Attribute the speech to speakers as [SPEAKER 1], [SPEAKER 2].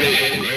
[SPEAKER 1] ready?